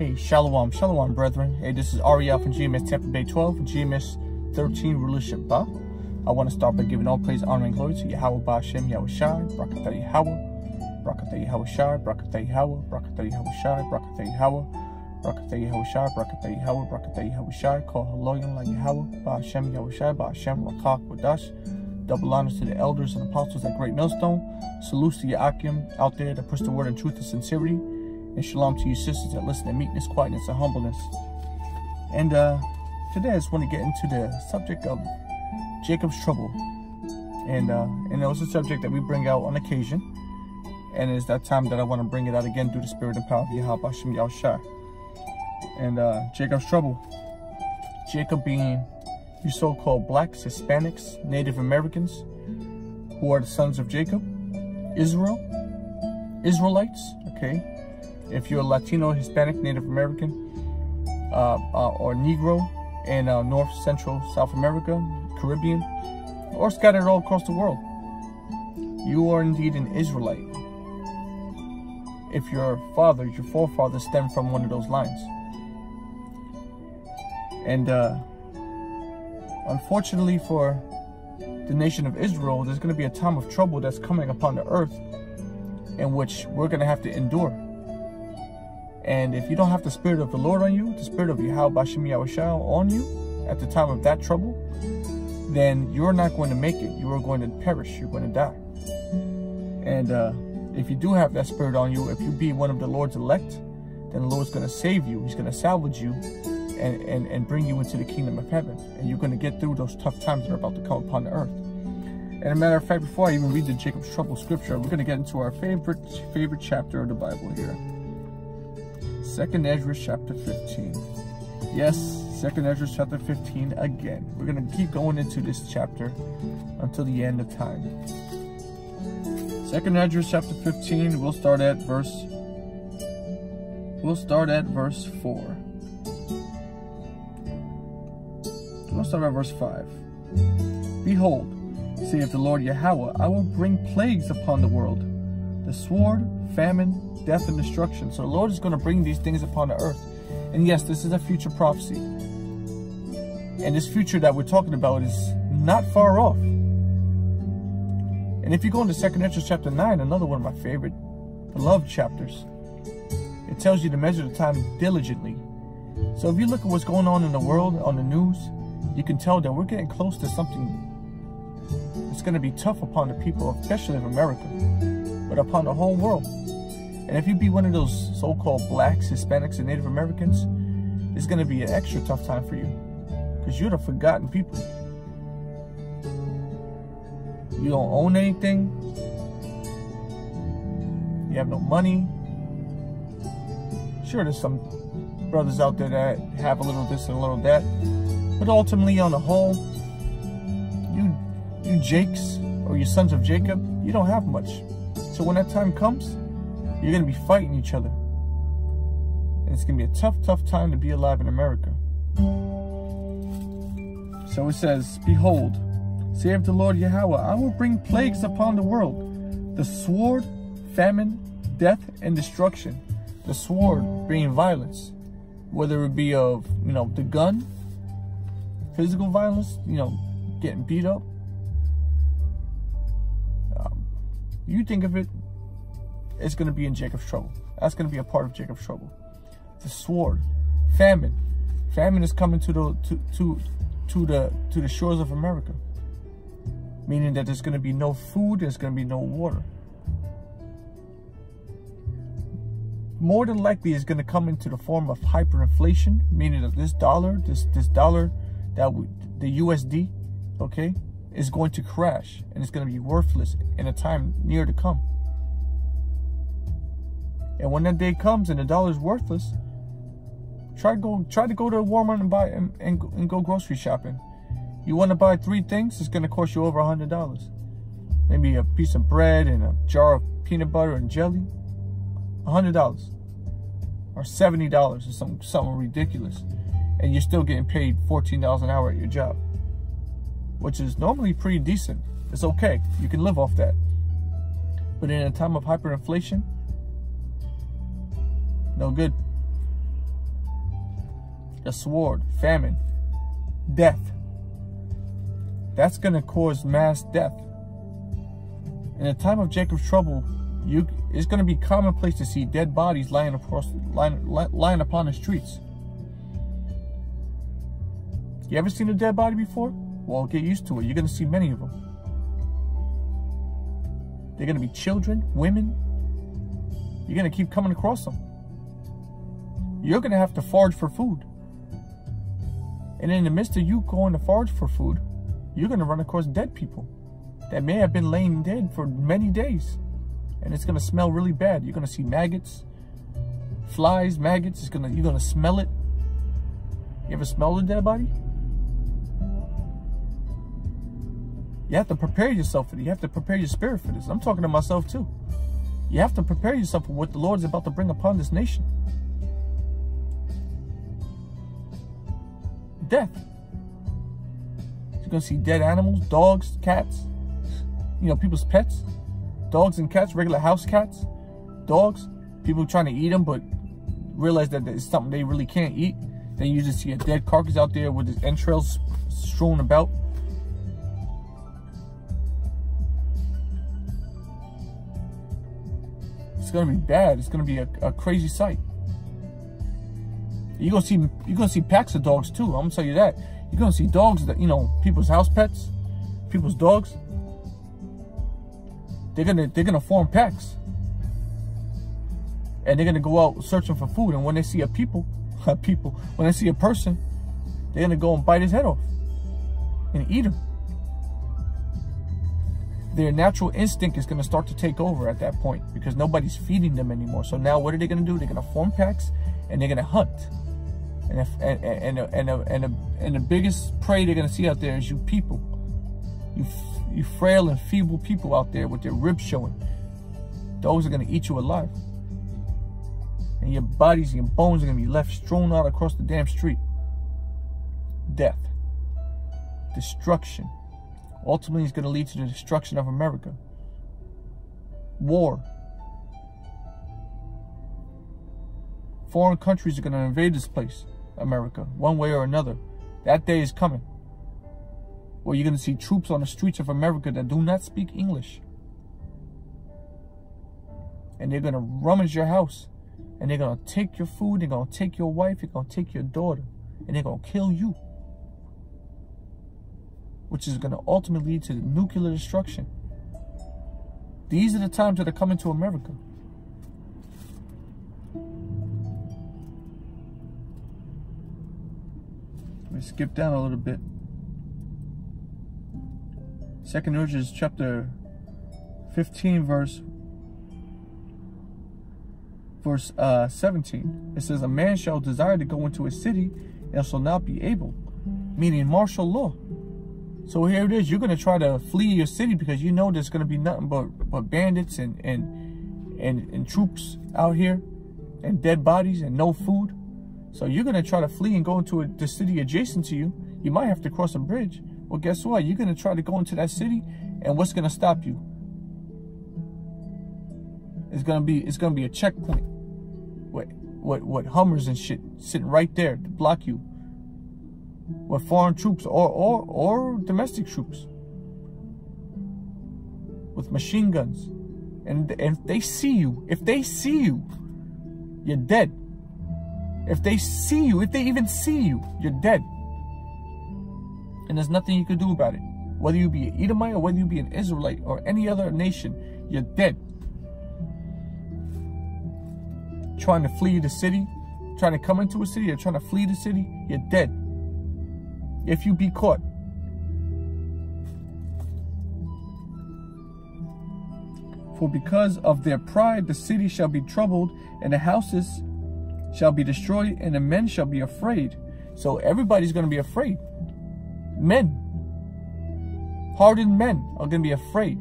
Hey, Shalom, Shalom, brethren. Hey, this is Ariel from GMS Tampa Bay 12, GMS 13 Rulership Ba. I want to start by giving all praise, honor, and glory to Yahweh Ba'Shem Yahweh Shai, Brakatah Yahweh, Brakatah Yahweh Shai, Brakatah Yahweh, Brakatah Yahweh Shai, Brakatah Yahweh, Brakatah Yahweh Shai, Brakatah Yahweh, Brakatah Yahweh Shai, Call Haloyan La Yahweh, Ba'Shem Yahweh Shai, Ba'Shem Rakak Wadash. Double honors to the elders and apostles at Great Millstone. Salute to Yakim out there that push the word in truth and sincerity. And shalom to you sisters that listen to meekness, quietness, and humbleness. And uh, today I just want to get into the subject of Jacob's trouble. And uh, and it was a subject that we bring out on occasion. And it's that time that I want to bring it out again through the spirit and power of Yahweh Hashem Yahushua. And uh, Jacob's trouble. Jacob being you so-called blacks, Hispanics, Native Americans, who are the sons of Jacob, Israel, Israelites, okay? If you're Latino, Hispanic, Native American, uh, uh, or Negro in uh, North, Central, South America, Caribbean, or scattered all across the world, you are indeed an Israelite. If your father, your forefathers stem from one of those lines. And uh, unfortunately for the nation of Israel, there's going to be a time of trouble that's coming upon the earth in which we're going to have to endure. And if you don't have the Spirit of the Lord on you, the Spirit of Yahweh Bashim Yahushua on you at the time of that trouble, then you're not going to make it. You are going to perish. You're going to die. And uh, if you do have that Spirit on you, if you be one of the Lord's elect, then the Lord's going to save you. He's going to salvage you and, and, and bring you into the kingdom of heaven. And you're going to get through those tough times that are about to come upon the earth. And a matter of fact, before I even read the Jacob's trouble scripture, we're going to get into our favorite favorite chapter of the Bible here. Second Ezra chapter 15. Yes, Second Ezra chapter 15 again. We're going to keep going into this chapter until the end of time. Second Ezra chapter 15, we'll start at verse We'll start at verse 4. We'll start at verse 5. Behold, saith the Lord Yahweh, I will bring plagues upon the world, the sword, famine, death, and destruction. So the Lord is going to bring these things upon the earth. And yes, this is a future prophecy. And this future that we're talking about is not far off. And if you go into Second Ezra chapter 9, another one of my favorite beloved chapters, it tells you to measure the time diligently. So if you look at what's going on in the world, on the news, you can tell that we're getting close to something it's going to be tough upon the people, especially of America, but upon the whole world. And if you be one of those so-called blacks, Hispanics, and Native Americans, it's going to be an extra tough time for you because you're the forgotten people. You don't own anything. You have no money. Sure, there's some brothers out there that have a little this and a little that. But ultimately, on the whole, you you Jakes or you sons of Jacob, you don't have much. So when that time comes, you're going to be fighting each other. And it's going to be a tough, tough time to be alive in America. So it says, Behold, saith the Lord Yahweh, I will bring plagues upon the world, the sword, famine, death, and destruction. The sword being violence, whether it be of, you know, the gun, physical violence, you know, getting beat up. Um, you think of it, it's going to be in Jacob's trouble. That's going to be a part of Jacob's trouble. The sword, famine. Famine is coming to the to to to the to the shores of America. Meaning that there's going to be no food, there's going to be no water. More than likely, it's going to come into the form of hyperinflation, meaning that this dollar, this this dollar that we, the USD, okay, is going to crash and it's going to be worthless in a time near to come. And when that day comes and the dollar is worthless, try to go try to go to Walmart and buy and, and, and go grocery shopping. You want to buy three things, it's going to cost you over a hundred dollars. Maybe a piece of bread and a jar of peanut butter and jelly, a hundred dollars, or seventy dollars, or something something ridiculous and you're still getting paid $14 an hour at your job, which is normally pretty decent. It's okay. You can live off that. But in a time of hyperinflation, no good. the sword, famine, death. That's going to cause mass death. In a time of Jacob's trouble, you it's going to be commonplace to see dead bodies lying across lying, lying upon the streets. You ever seen a dead body before? Well, get used to it. You're going to see many of them. They're going to be children, women. You're going to keep coming across them. You're going to have to forage for food. And in the midst of you going to forage for food, you're going to run across dead people that may have been laying dead for many days. And it's going to smell really bad. You're going to see maggots, flies, maggots. It's gonna, you're going to smell it. You ever smelled a dead body? You have to prepare yourself for it. You have to prepare your spirit for this. I'm talking to myself too. You have to prepare yourself for what the Lord is about to bring upon this nation. Death. You're to see dead animals, dogs, cats, you know, people's pets, dogs and cats, regular house cats, dogs, people trying to eat them, but realize that it's something they really can't eat. Then you just see a dead carcass out there with its entrails strewn about. It's gonna be bad. It's gonna be a, a crazy sight. You're gonna see you're gonna see packs of dogs too. I'm gonna tell you that. You're gonna see dogs that you know people's house pets, people's dogs. They're gonna they're gonna form packs. And they're gonna go out searching for food. And when they see a people, a people, when they see a person, they're gonna go and bite his head off and eat him. Their natural instinct is gonna start to take over at that point because nobody's feeding them anymore. So now what are they gonna do? They're gonna form packs and they're gonna hunt. And if, and and and and, and, and, the biggest prey they're gonna see out there is you people. You you frail and feeble people out there with your ribs showing. Those are going to eat you alive. And your bodies and your bones are going to be left strewn out across the damn street. Death. Destruction. Ultimately, is going to lead to the destruction of America. War. Foreign countries are going to invade this place, America, one way or another. That day is coming where you're going to see troops on the streets of America that do not speak English. And they're going to rummage your house. And they're going to take your food. They're going to take your wife. They're going to take your daughter. And they're going to kill you. Which is going to ultimately lead to nuclear destruction. These are the times that are coming to America. Me skip down a little bit. Second Esdras chapter 15 verse verse uh, 17. It says, A man shall desire to go into a city and shall not be able, meaning martial law. So here it is. You're going to try to flee your city because you know there's going to be nothing but, but bandits and, and, and, and troops out here and dead bodies and no food. So you're going to try to flee and go into a, the city adjacent to you. You might have to cross a bridge. Well, guess what? You're going to try to go into that city, and what's going to stop you? It's going to be it's going to be a checkpoint. What what what Hummers and shit sitting right there to block you. With foreign troops or or or domestic troops with machine guns. And, and if they see you, if they see you, you're dead. If they see you, if they even see you, you're dead and there's nothing you can do about it. Whether you be an Edomite or whether you be an Israelite or any other nation, you're dead. Trying to flee the city, trying to come into a city or trying to flee the city, you're dead. If you be caught. For because of their pride the city shall be troubled, and the houses shall be destroyed, and the men shall be afraid. So everybody's going to be afraid men, hardened men are going to be afraid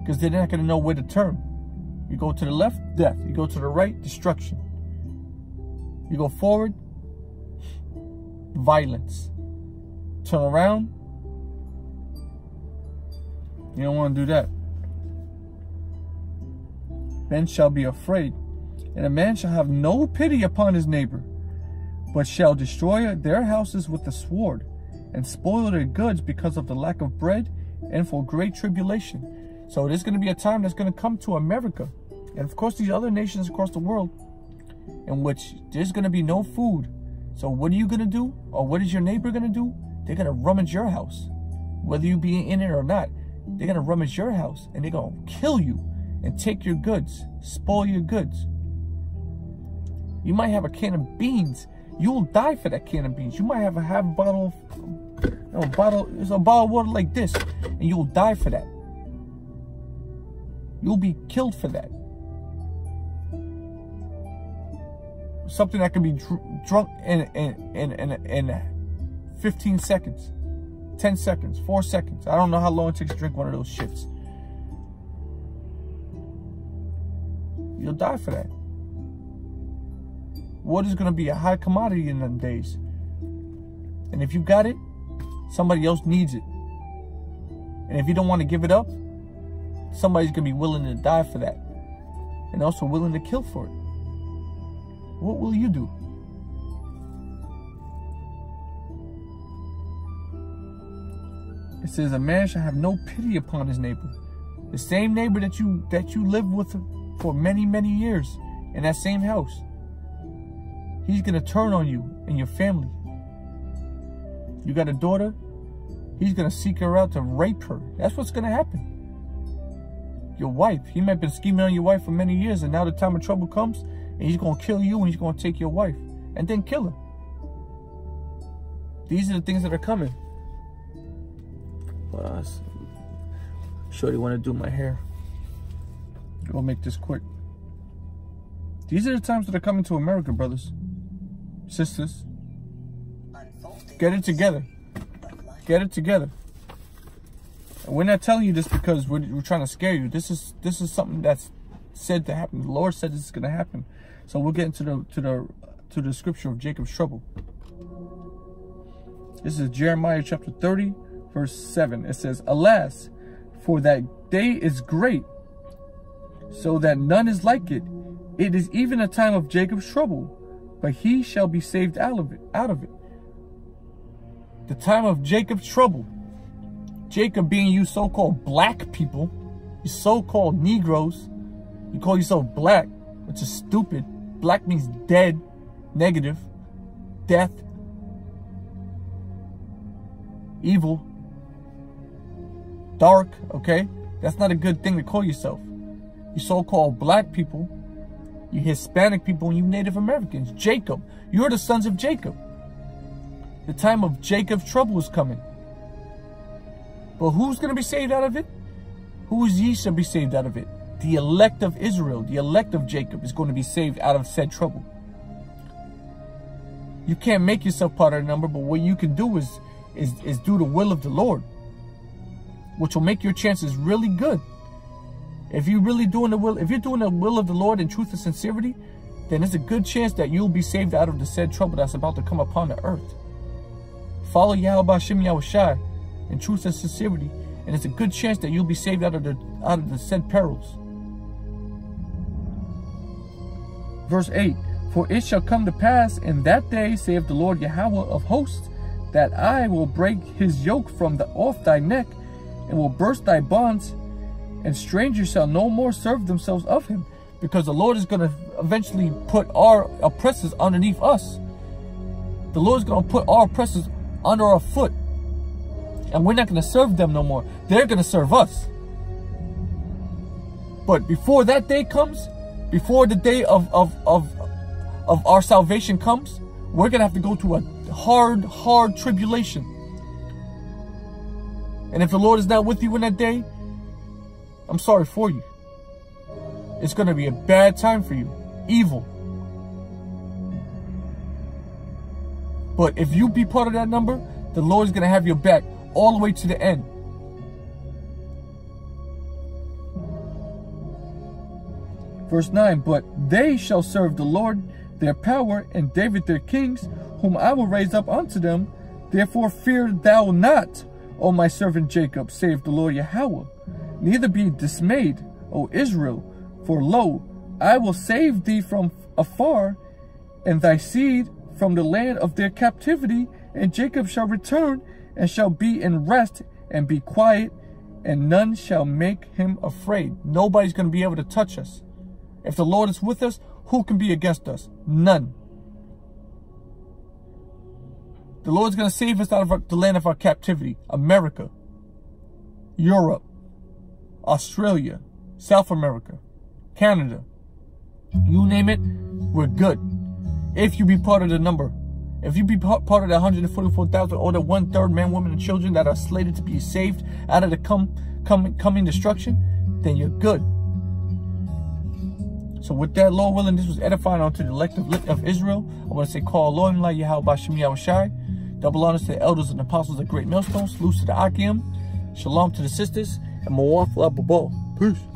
because they're not going to know where to turn. You go to the left, death. You go to the right, destruction. You go forward, violence. Turn around, you don't want to do that. Men shall be afraid, and a man shall have no pity upon his neighbor, but shall destroy their houses with the sword, and spoil their goods because of the lack of bread and for great tribulation. So there's going to be a time that's going to come to America, and of course these other nations across the world, in which there's going to be no food. So what are you going to do? Or what is your neighbor going to do? They're going to rummage your house. Whether you be in it or not, they're going to rummage your house and they're going to kill you and take your goods, spoil your goods. You might have a can of beans. You'll die for that can of beans. You might have a half bottle of you know, a bottle, it's a bottle of water like this, and you'll die for that. You'll be killed for that. Something that can be dr drunk in, in, in, in, in 15 seconds, 10 seconds, 4 seconds. I don't know how long it takes to drink one of those shits. You'll die for that. Water is going to be a high commodity in them days. And if you got it, somebody else needs it. And if you don't want to give it up, somebody's going to be willing to die for that. And also willing to kill for it. What will you do? It says a man shall have no pity upon his neighbor. The same neighbor that you that you lived with for many, many years in that same house. He's going to turn on you and your family. You got a daughter, he's going to seek her out to rape her. That's what's going to happen. Your wife, he might have been scheming on your wife for many years, and now the time of trouble comes, and he's going to kill you, and he's going to take your wife, and then kill her. These are the things that are coming. Uh, you want to do my hair. Go make this quick. These are the times that are coming to America, brothers sisters. Get it together. Get it together. And we're not telling you this because we're, we're trying to scare you. This is this is something that's said to happen. The Lord said this is going to happen. So we'll get into the to the to the scripture of Jacob's trouble. This is Jeremiah chapter 30, verse 7. It says, Alas, for that day is great, so that none is like it. It is even a time of Jacob's trouble but he shall be saved out of it. Out of it. The time of Jacob's trouble. Jacob being you so-called black people, you so-called Negroes, you call yourself black, which is stupid. Black means dead, negative, death, evil, dark, okay? That's not a good thing to call yourself. You so-called black people you Hispanic people, and you Native Americans. Jacob, you're the sons of Jacob. The time of Jacob's trouble is coming. But who's going to be saved out of it? Who is ye shall be saved out of it? The elect of Israel, the elect of Jacob is going to be saved out of said trouble. You can't make yourself part of the number, but what you can do is, is, is do the will of the Lord, which will make your chances really good. If you're really doing the will, if you're doing the will of the Lord in truth and sincerity, then there's a good chance that you'll be saved out of the said trouble that's about to come upon the earth. Follow Yahweh Shem Yahushai in truth and sincerity, and it's a good chance that you'll be saved out of the out of the said perils. Verse 8 For it shall come to pass in that day, saith the Lord Yahweh of hosts, that I will break his yoke from the off thy neck, and will burst thy bonds, and strangers shall no more serve themselves of him, because the Lord is going to eventually put our oppressors underneath us. The Lord is going to put our oppressors under our foot, and we're not going to serve them no more. They're going to serve us. But before that day comes, before the day of, of, of, of our salvation comes, we're going to have to go through a hard, hard tribulation. And if the Lord is not with you in that day, I'm sorry for you. It's going to be a bad time for you. Evil. But if you be part of that number, the Lord is going to have your back all the way to the end. Verse 9, But they shall serve the Lord their power, and David their kings, whom I will raise up unto them. Therefore fear thou not, O my servant Jacob, save the Lord Yahweh. Neither be dismayed, O Israel, for lo, I will save thee from afar, and thy seed from the land of their captivity, and Jacob shall return and shall be in rest and be quiet, and none shall make him afraid. Nobody's going to be able to touch us. If the Lord is with us, who can be against us? None. The Lord's going to save us out of our, the land of our captivity. America, Europe, Australia, South America, Canada. You name it, we're good. If you be part of the number. If you be part of the 144,000 or the one third men, women, and children that are slated to be saved out of the come, come, coming destruction, then you're good. So with that, Lord willing, this was edifying unto the elect of, Israel. I want to say, call Lord, Yahweh Shem Shai. Double honors to the elders and apostles of Great Millstones. Salute to the Akim. Shalom to the sisters. And Mawaf Peace.